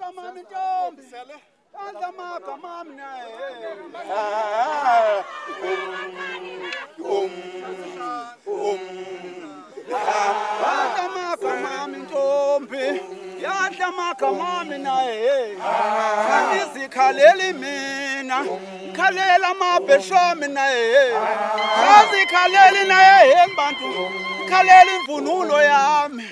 mahakamani tom anza mahakamani naye yadla mahakamani ntombi yadla mahakamani naye andizikhaleli mina. Khalela amabheshomi naye azikhaleli naye bantu khaleli imvunulo yami.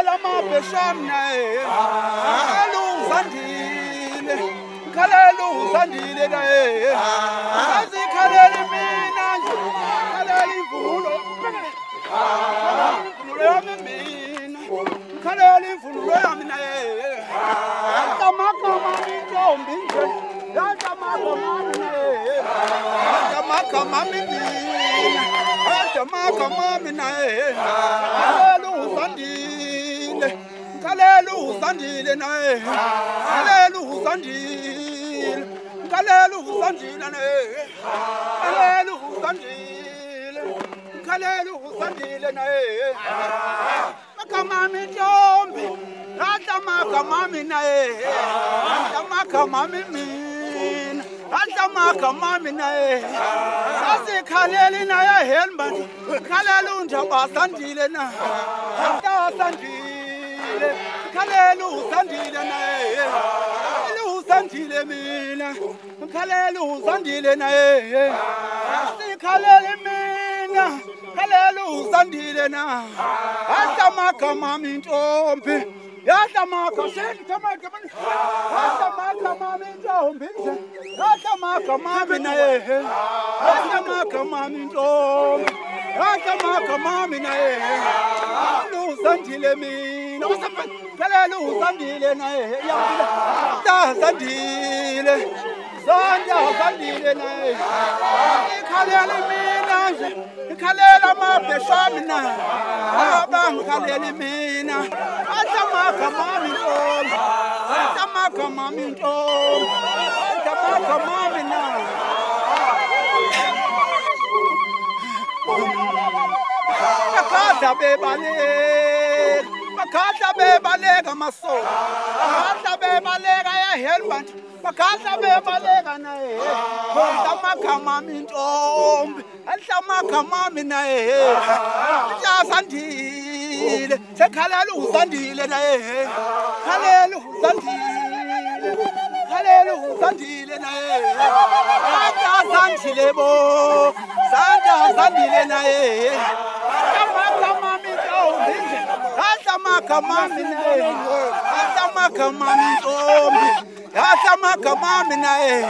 Khalela amabheshomi naye uzandile Khalela uzandile naye Ngizikhaleli mina nje. Khalela imvunulo imvunulo yami mina. Khalela imvunulo yami naye Yatamakama intombi nje. Yatamakama naye Yatamakama mina e. Yatamakama naye Khalela uzandile Kalelu sandile ne Kalelu sandil Kalelu sandile ne Kalelu sandil Kalelu sandile ne Makamami jombi Rata makamami na e Rata makamami min Rata makamami na e Sasi kaleli na ya helmet Kalelu ntabasandile na Ntabasandile sandile Khalela uzandile naye. Uzandile mina. Khalela uzandile naye. Sasikhaleli mina. Khalela uzandile na. Yadla makamami ntombi. Yadla makamami ntombi Yadla makamami ntombi Yadla makamami naye. Yadla makamami ntombi. Yadla makamami naye. Uzandile mina وصف كلالو صنديل يا ده صنديل صنده صنديل كلال مينا كلال ما بشامنا أبان كلال مينا أنت ما كمامي أول أنت ما كمامي أول أنت ما كمامي Casa Bebalê bagadla bebaleka masola bagadla bebaleka yahelbant bagadla bebaleka naye ndla amagamami intombi ndla amagamami naye ndlasandile sekhalela uzandile naye khalela uzandile khalela uzandile naye sanda zandile bo. Sanda zandile naye ndla amagamami intombi nje atamaka mami na ye. Atamaka mami ombi atamaka mami na ye.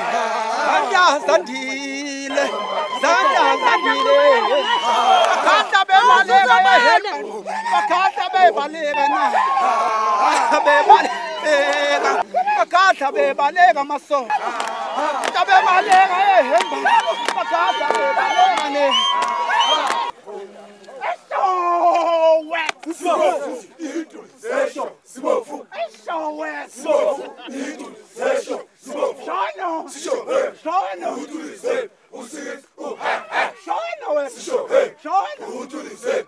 Andazandile zandazandile kata bebaleka na. Kata bebaleka maso. Kata bebaleka ehemba Simão, show, Seixo, show, Shino, show, Shino, show, o show, o show, Ré, show, Seixo, show, Utilize,